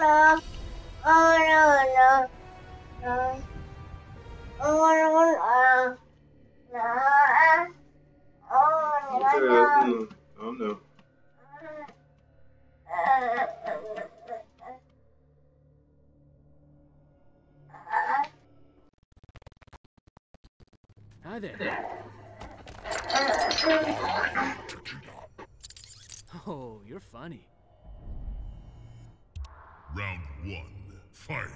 no. Oh no no. No. Oh no no. No. Oh What's no that? no. Mm, I. Hi there. Oh, you're funny. Round one, fight.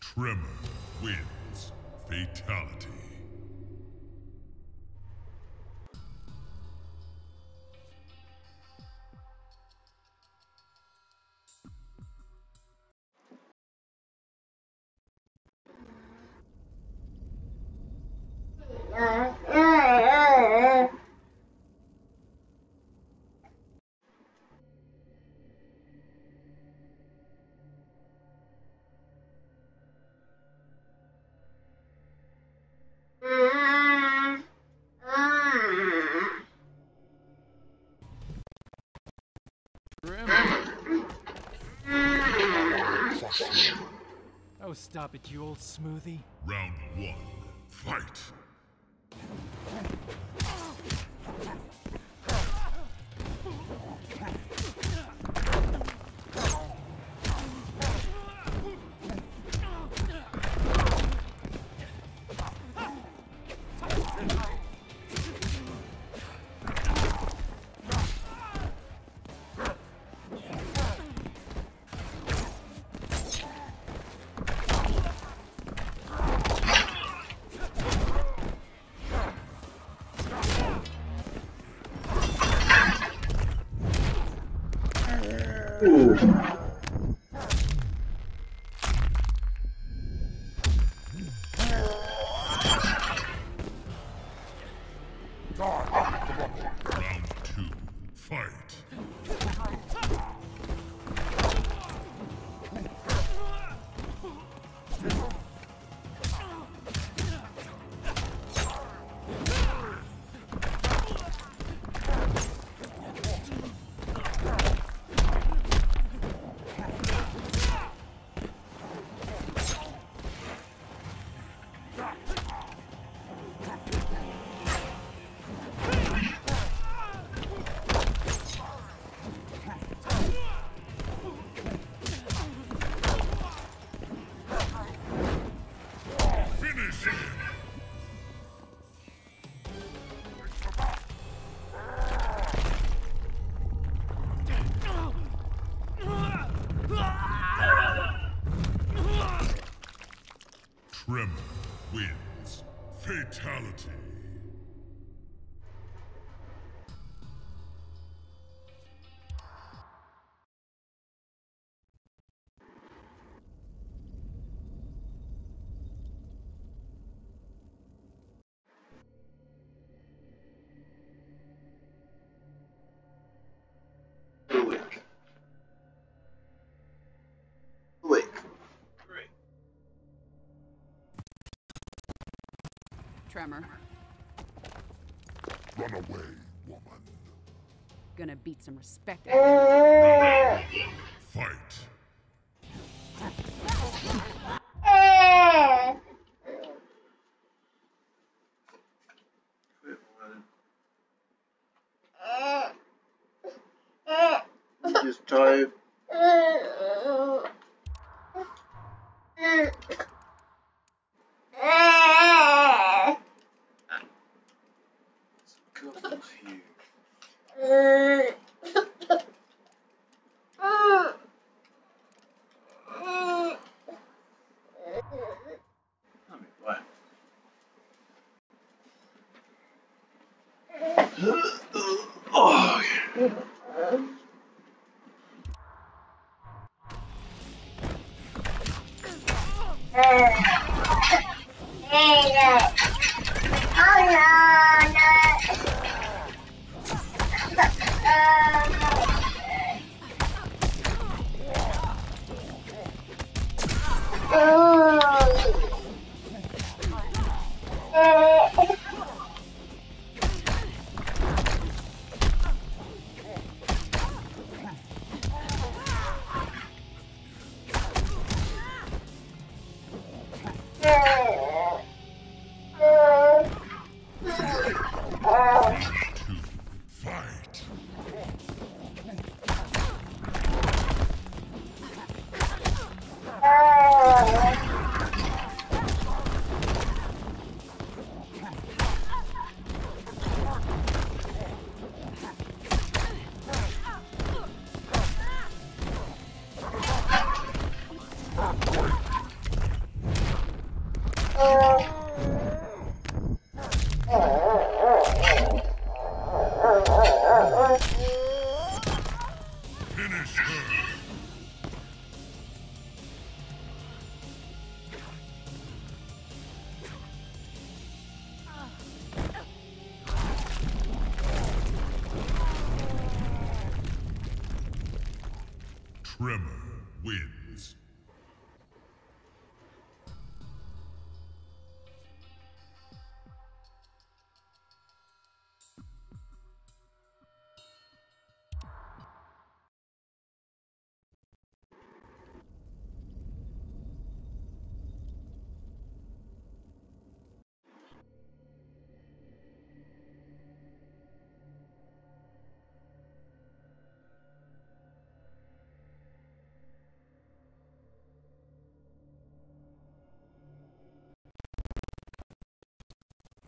Tremor wins. Fatality. Stop it, you old smoothie. Round one, fight. Fatality. Tremor. Run away, woman. Gonna beat some respect out of you. Fight. Here.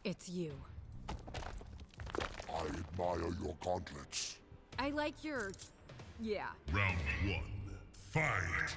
It's you. I admire your gauntlets. I like your. Yeah. Round one. Fight.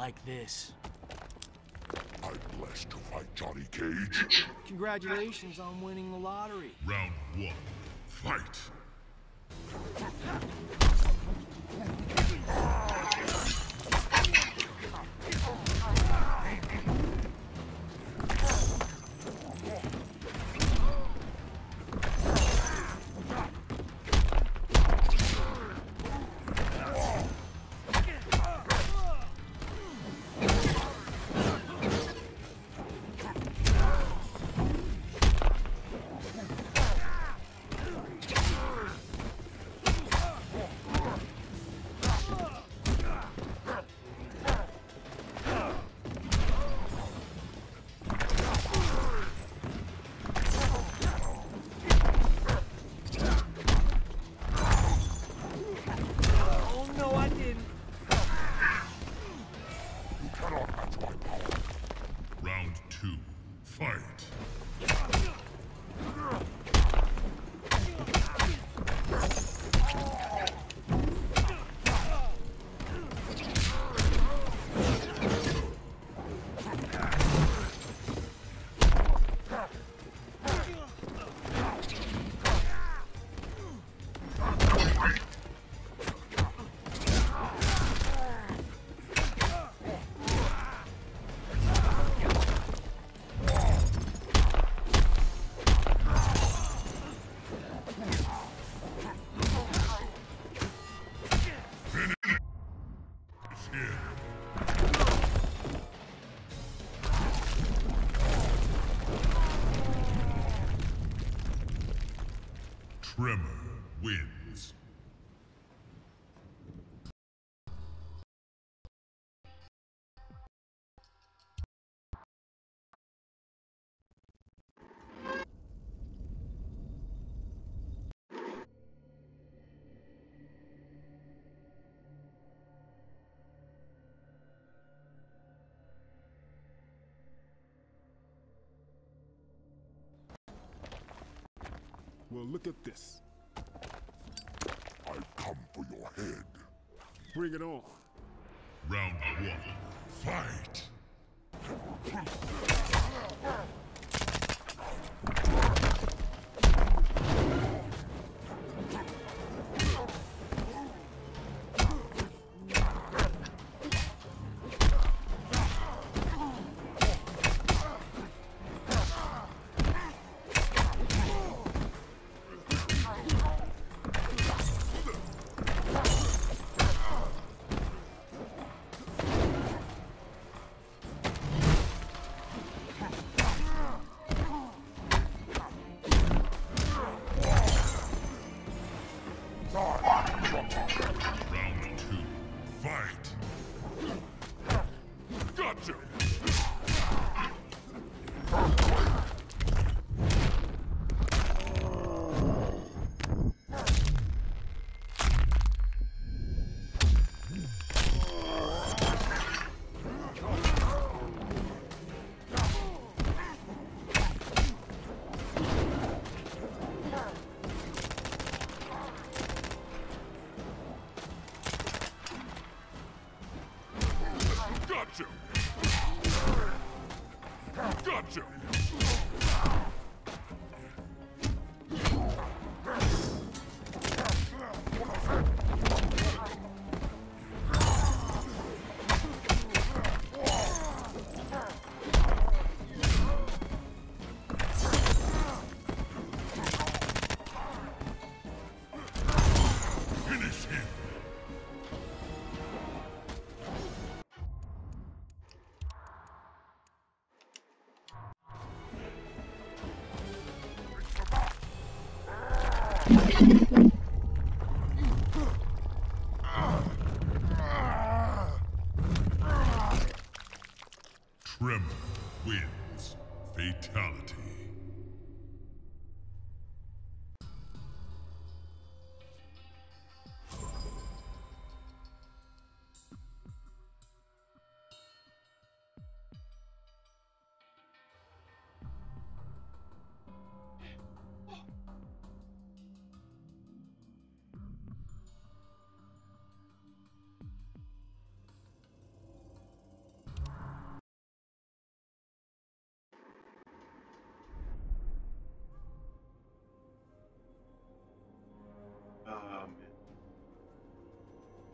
Like this. I'm blessed to fight Johnny Cage. Congratulations on winning the lottery. Round one. Fight. Well, look at this. I've come for your head. Bring it on. Round one. Fight.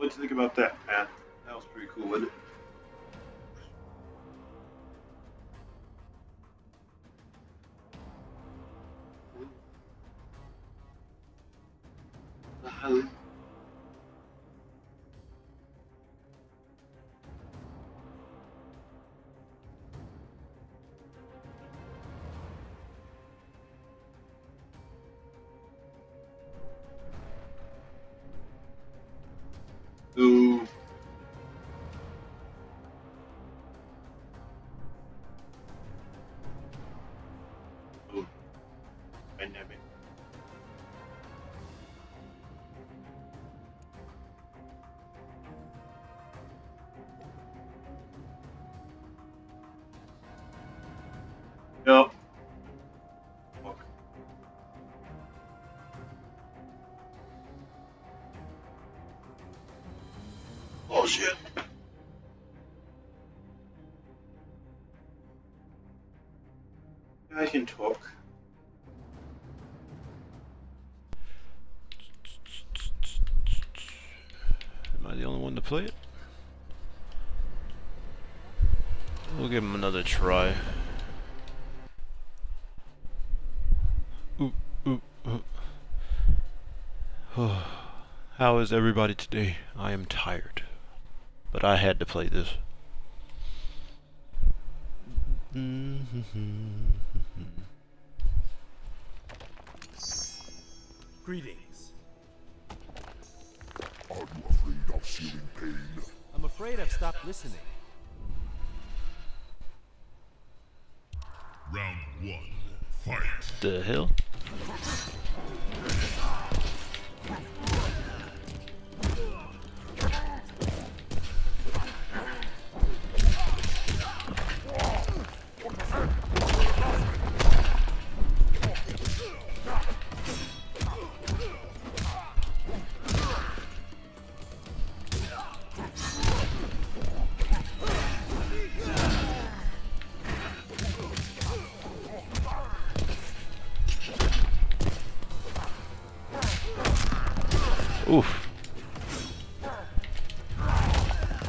What do you think about that, man? That was pretty cool, wasn't it? The hell? Oh shit. I can talk. Am I the only one to play it? We'll give him another try. How is everybody today? I am tired. But I had to play this. Greetings. Are you afraid of feeling pain? I'm afraid I've stopped listening. Round one. Fight. The hell?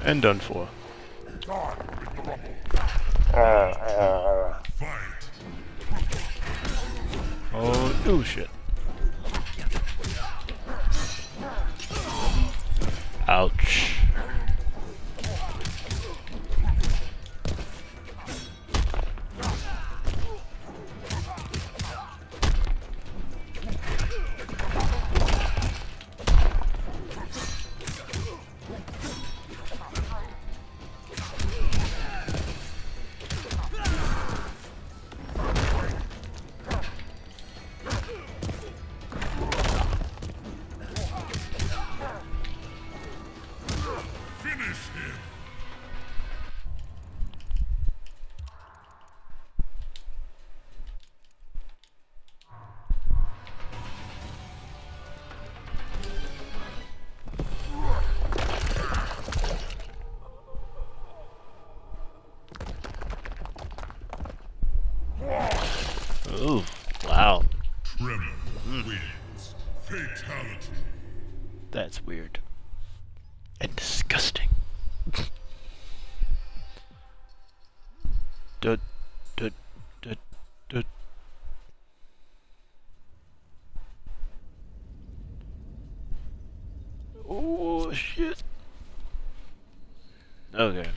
And done for. Oh, oh shit. Ouch. That's weird. And disgusting. dud, dud, dud, dud. Oh, shit. Okay.